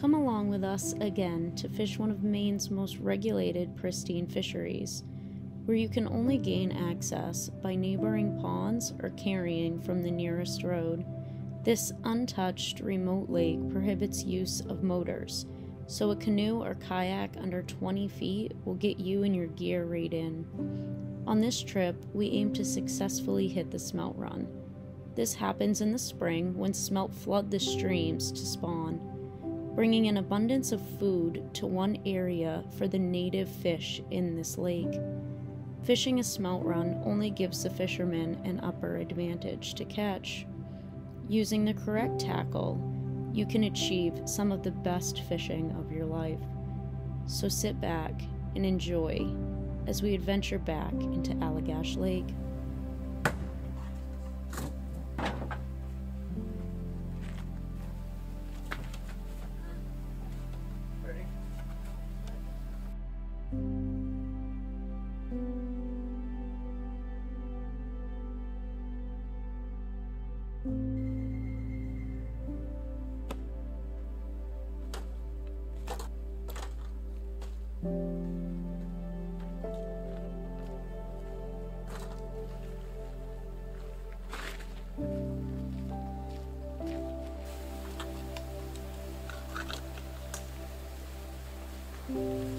Come along with us again to fish one of Maine's most regulated, pristine fisheries, where you can only gain access by neighboring ponds or carrying from the nearest road. This untouched, remote lake prohibits use of motors, so a canoe or kayak under 20 feet will get you and your gear right in. On this trip, we aim to successfully hit the smelt run. This happens in the spring when smelt flood the streams to spawn, bringing an abundance of food to one area for the native fish in this lake. Fishing a smelt run only gives the fishermen an upper advantage to catch. Using the correct tackle, you can achieve some of the best fishing of your life. So sit back and enjoy as we adventure back into Allagash Lake. Thank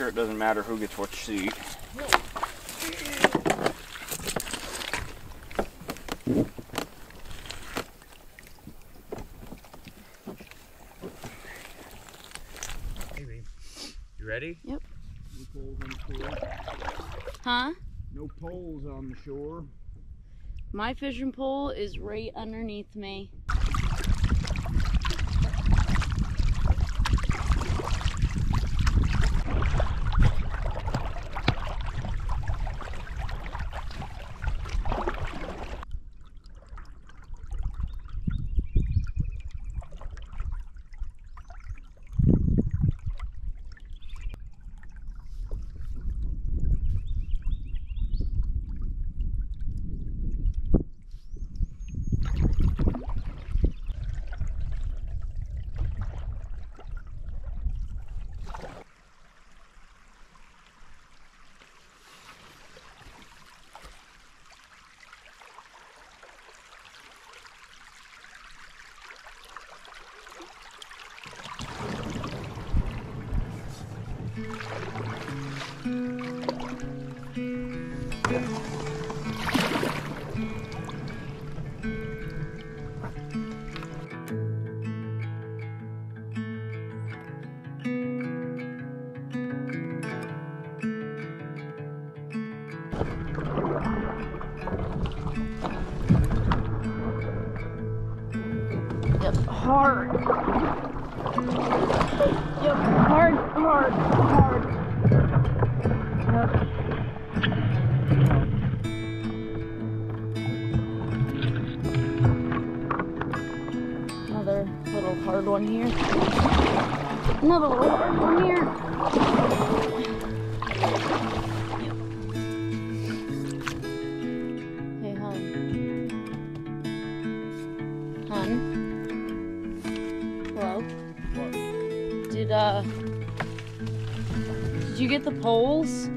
Sure, it doesn't matter who gets what seat. Maybe. You ready? Yep. No poles on the shore. Huh? No poles on the shore. My fishing pole is right underneath me. Hard. Yep, hard, hard, hard. Another little hard one here. Another little hard one here. The poles?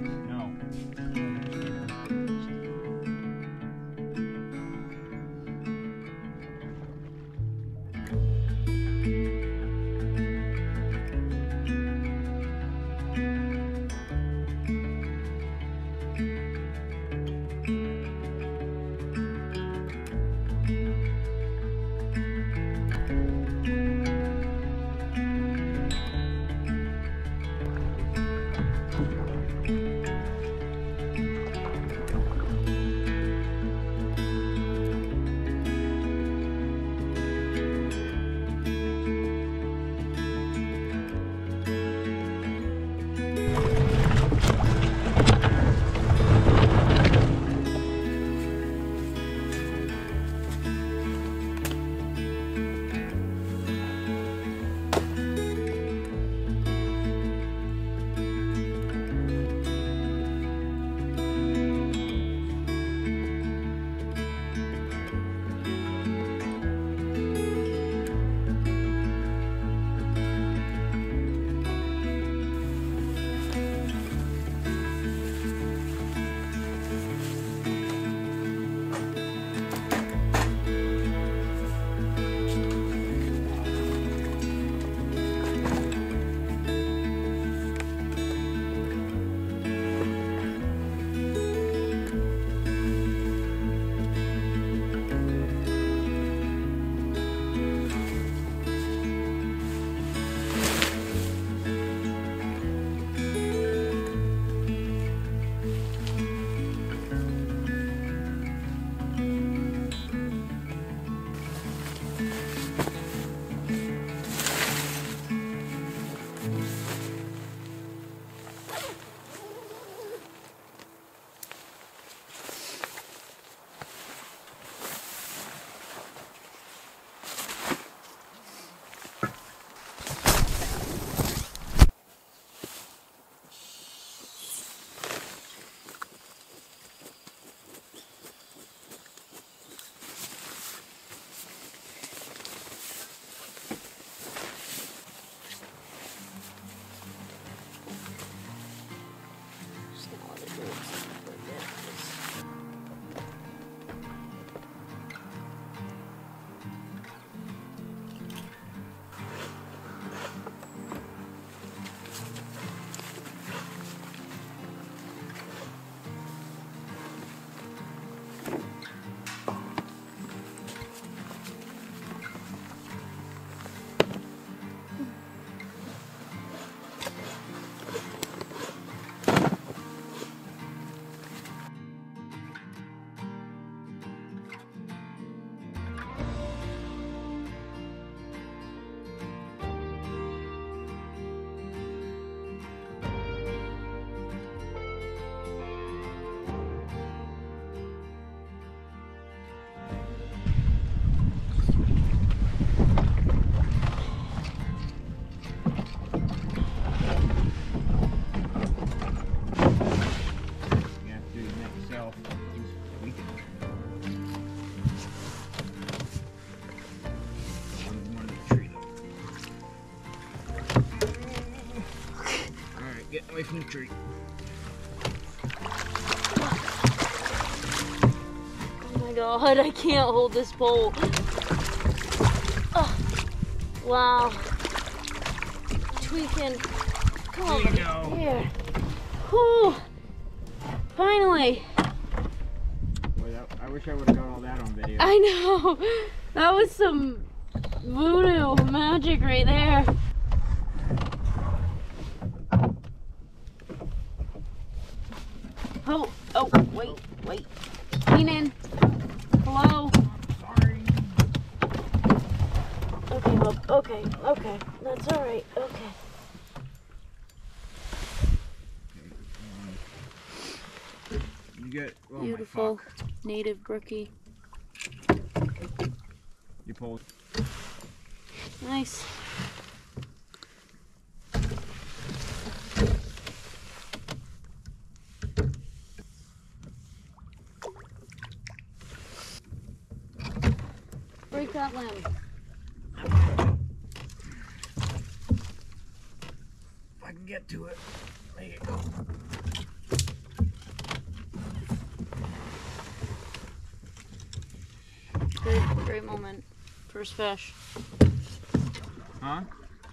Away from the tree. Oh my god, I can't hold this pole. Oh, wow. Tweaking. Come There on, you go. here. Whew. Finally. Boy, I wish I would have got all that on video. I know. That was some voodoo magic right there. Oh, oh, wait, wait. Lean in. Hello. Sorry. Okay, Bob. Okay, okay. That's all right. Okay. Get? Oh Beautiful native brookie. You pulled. Nice. Break that limb. If I can get to it. There you go. Great, great moment. First fish. Huh?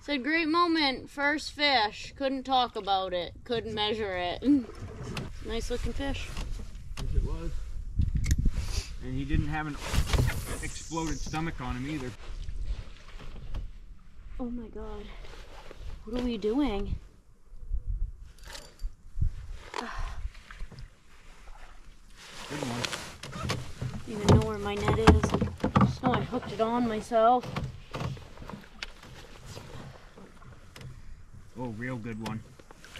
Said great moment. First fish. Couldn't talk about it. Couldn't measure it. nice looking fish. Yes, it was. And he didn't have an exploded stomach on him either. Oh my god. What are we doing? Good one. I don't even know where my net is. Know I hooked it on myself. Oh, real good one.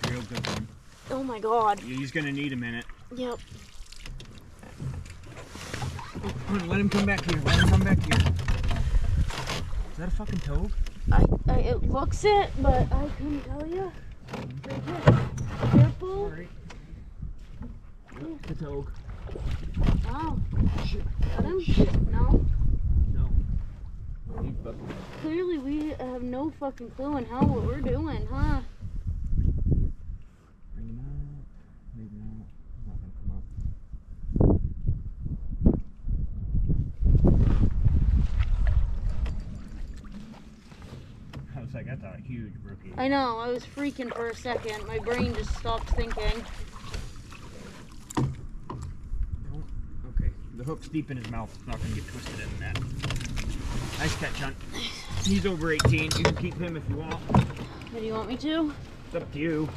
Real good one. Oh my god. He's gonna need a minute. Yep. Come on, let him come back here. Let him come back here. Is that a fucking togue? I, I it looks it, but I couldn't tell you. Right. Careful. Alright. The togue. Wow. Got him? No. No. He's fucking. Clearly we have no fucking clue in how what we're doing, huh? Bring him out. Maybe not. He's not gonna come up. I was like, that's a huge rookie. I know, I was freaking for a second. My brain just stopped thinking. Okay, the hook's deep in his mouth. It's not gonna get twisted in that. Nice catch, Hunt. He's over 18. You can keep him if you want. Do you want me to? It's up to you.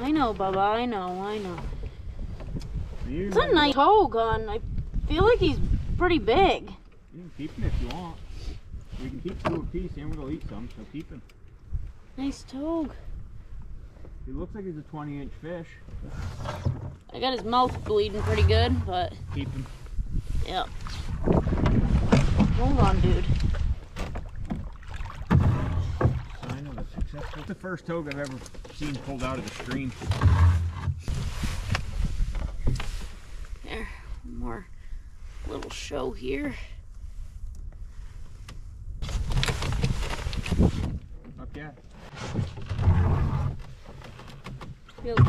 I know, Bubba, I know, I know. You It's a nice toe gun. I feel like he's pretty big. You can keep him if you want. We can keep two apiece and we'll eat some, so keep him. Nice togue. He looks like he's a 20 inch fish. I got his mouth bleeding pretty good, but Keep him. yep. Hold on, dude. Sign of a successful. It's the first togue I've ever seen pulled out of the stream. There, one more little show here. Fuck yeah. Feels good.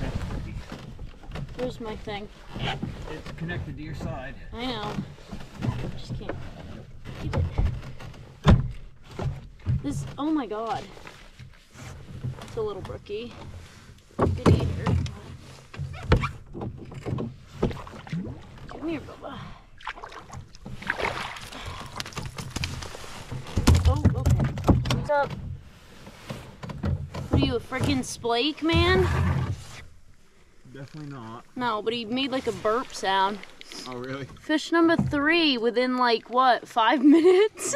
That's pretty. Here's my thing. It's connected to your side. I know. Just can't keep it. This, oh my god. It's a little brookie. Good eater. Come here, Bubba. Oh, okay. What's up? You, a freaking splake, man? Definitely not. No, but he made like a burp sound. Oh, really? Fish number three within like what, five minutes?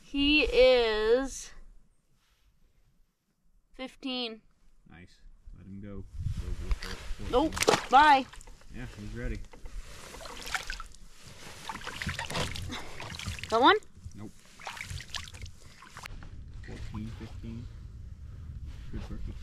he is 15. Nice. Let him go. Go for the first Nope. 14. Bye. Yeah, he's ready. Got one? 14, 15. Good rookie.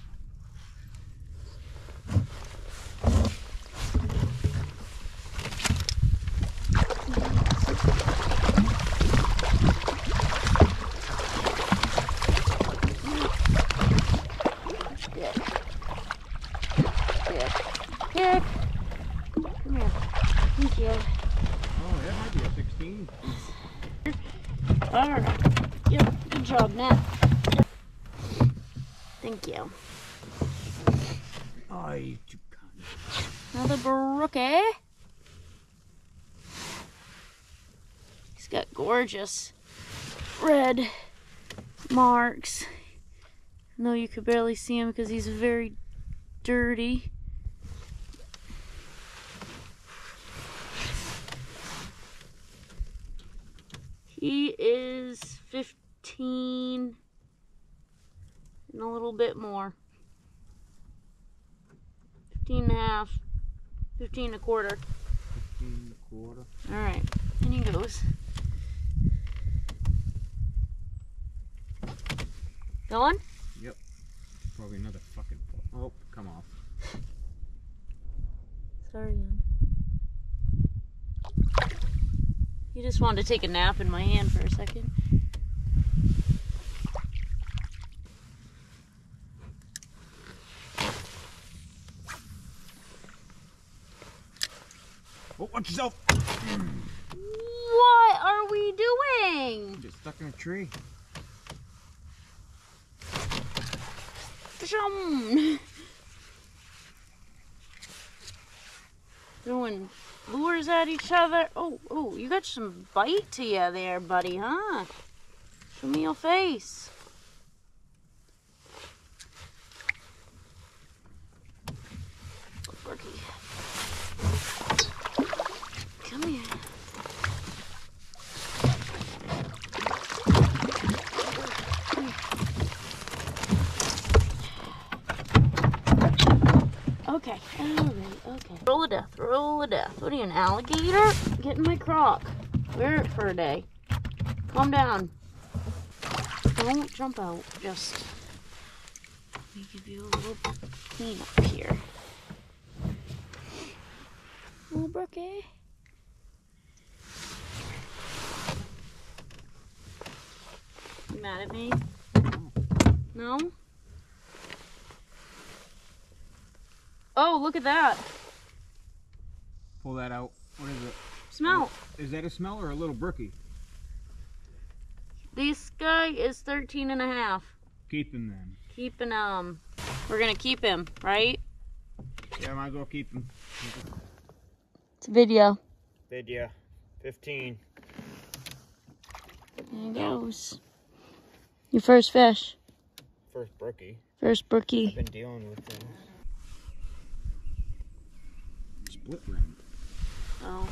Good. Good. Good. Come here. Thank you. Oh, that might be a 16. Alright. Yep. Good job, Nat. Thank you. You two cunt. Another brookie. Eh? He's got gorgeous red marks. No, you could barely see him because he's very dirty. He is 15 and a little bit more. 15 and a half, 15 and a quarter. 15 and a quarter. All right, in he goes. Going? Yep. Probably another fucking. Oh, come off. Sorry. He just wanted to take a nap in my hand for a second. Oh, watch yourself! What are we doing? Get stuck in a tree. Shum. Throwing lures at each other. Oh, oh, you got some bite to you there, buddy, huh? Show me your face. Brookie. Come here. Okay, alright, okay. Roll of death, roll of death. What are you, an alligator? Get in my crock. Wear it for a day. Calm down. Don't jump out. Just let me give you a little clean up here. Little Brookie. You mad at me? No? Oh, look at that. Pull that out. What is it? Smell. Is that a smell or a little brookie? This guy is 13 and a half. Keep him then. Keeping, um, we're gonna keep him, right? Yeah, I might as well keep him. It's a video. Did ya? 15. There he goes. Your first fish. First brookie. First brookie. I've been dealing with things. Split ring. Oh.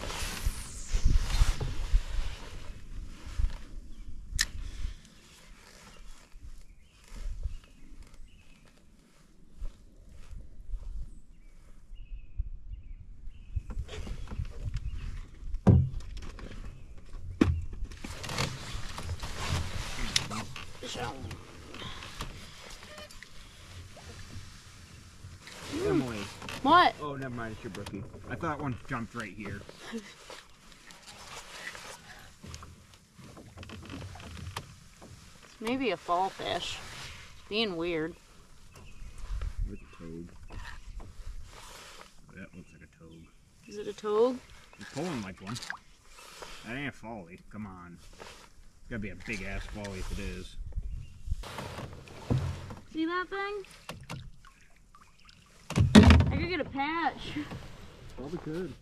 What? Never mind. It's your brookie. I thought one jumped right here. Maybe a fall fish. Being weird. With a togue. That looks like a togue. Is it a togue? You're pulling like one. That ain't a folly. Come on. It's gotta be a big ass folly if it is. See that thing? I get a patch. Probably could.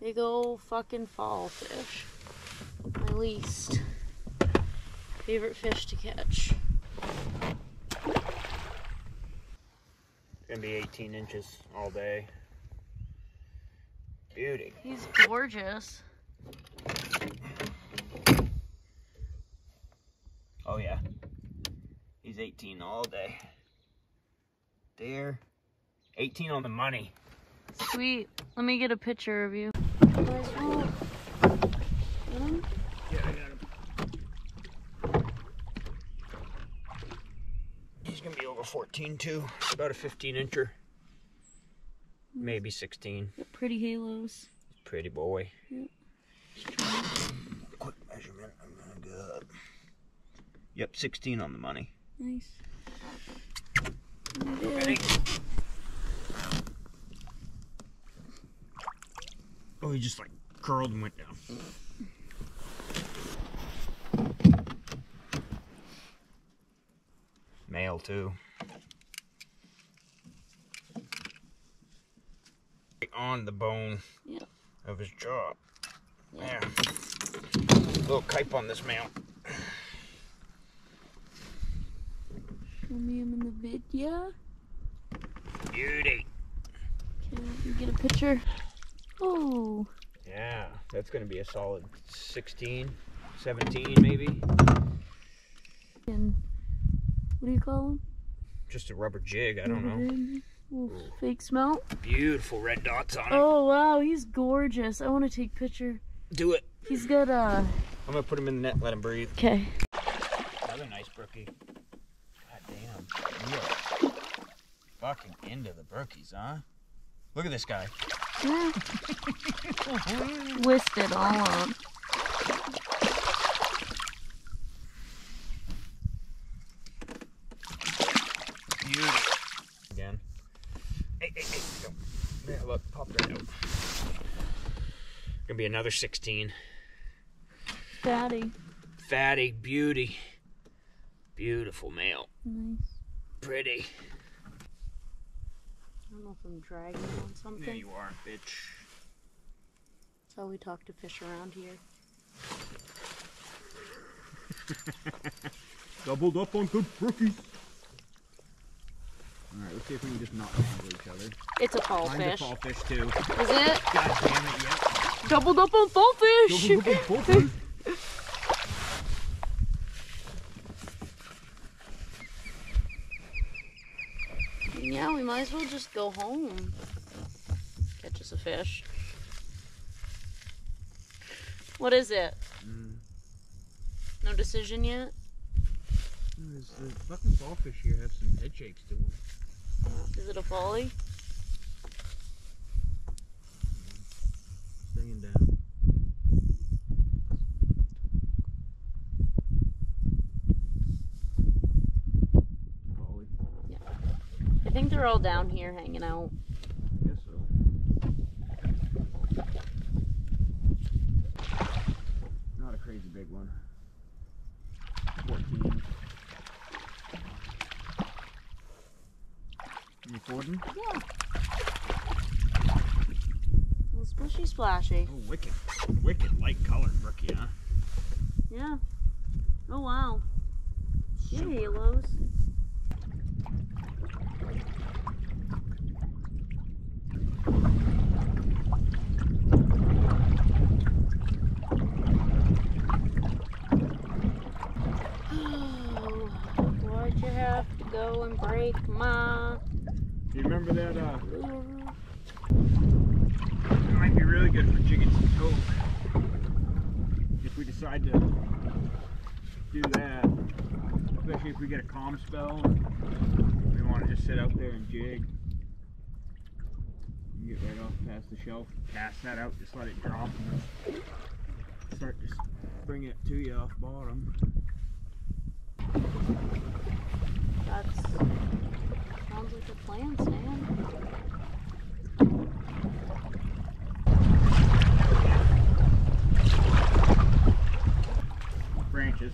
Big old fucking fall fish. My least favorite fish to catch. Gonna be 18 inches all day. Beauty. He's gorgeous. Oh yeah. He's 18 all day. There. 18 on the money. Sweet. Let me get a picture of you. Yeah, I got him. He's gonna be over 14 too. About a 15 incher. Maybe 16. Pretty halos. Pretty boy. Yep. Quick measurement. I'm gonna go up. Yep, 16 on the money. Nice. Ready? Oh, he just like curled and went down. Male too. On the bone Yep. of his jaw. Yeah. Little kype on this male. Show me him in the video. Beauty. Can you get a picture? Oh, Yeah, that's going to be a solid 16, 17 maybe. and what do you call them? Just a rubber jig, I don't know. Ooh, fake smelt. Beautiful red dots on it. Oh wow, he's gorgeous. I want to take picture. Do it. He's got a. I'm going to put him in the net, let him breathe. Okay. Another nice brookie. God damn. You are fucking into the brookies, huh? Look at this guy. Whisked it all up. Beautiful. Again. Hey, hey, hey. Go. Yeah, look, pop right out. Gonna be another 16. Fatty. Fatty, beauty. Beautiful male. Nice. Pretty. I don't know if I'm dragging him on something. There you are, bitch. That's how we talk to fish around here. Doubled up on good brookies. Alright, let's see if we can just not them into each other. It's a fall Mine's a fish. fall fish too. Is it? God damn it, yep. Doubled up on fall fish. Doubled up on fall fish. yeah, we might as well just go home. Catch us a fish. What is it? Mm. No decision yet? Is the fucking fall fish here have some head shakes to them? Is it a folly? Think they're all down here hanging out. Guess so. Not a crazy big one. 14. You recording? Yeah. little splishy splashy. Oh, wicked. Wicked light colored brookie, huh? Yeah. Oh wow. Yeah, halos. Why'd you have to go and break my You remember that, uh, it might be really good for jigging some togue. If we decide to do that, especially if we get a calm spell, we want to just sit out there and jig. You Get right off past the shelf, cast that out, just let it drop, and start to s- bring it to you off bottom. That's sounds like a plan, Stan. Branches.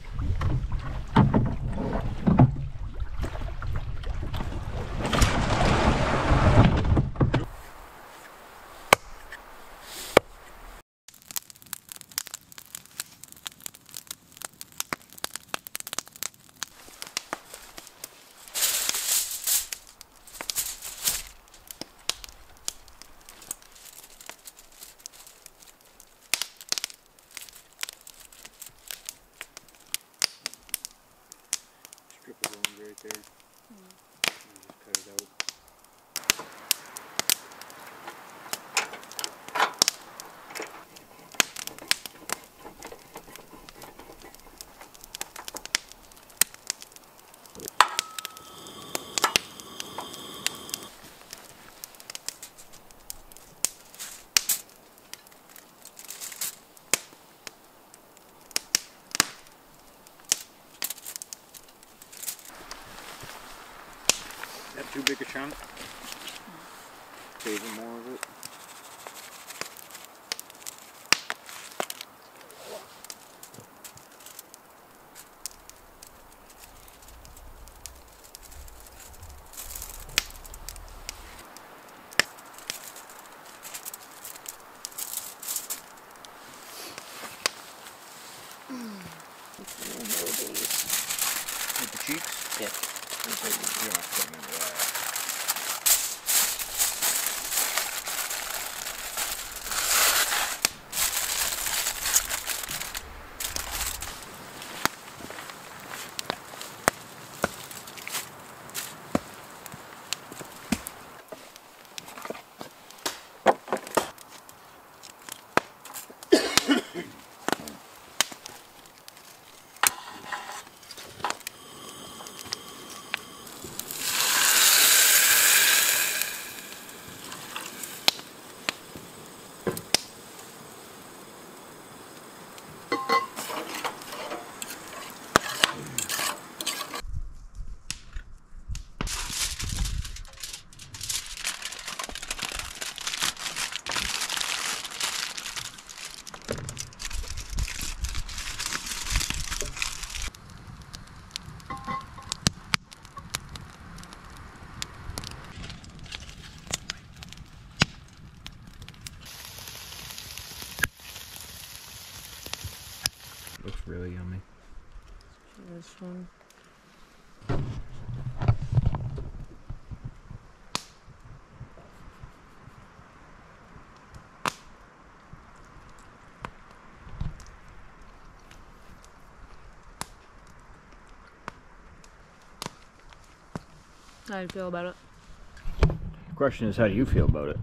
Big a chunk? Saving more of it. Really yummy. This one. How do you feel about it? Question is, how do you feel about it?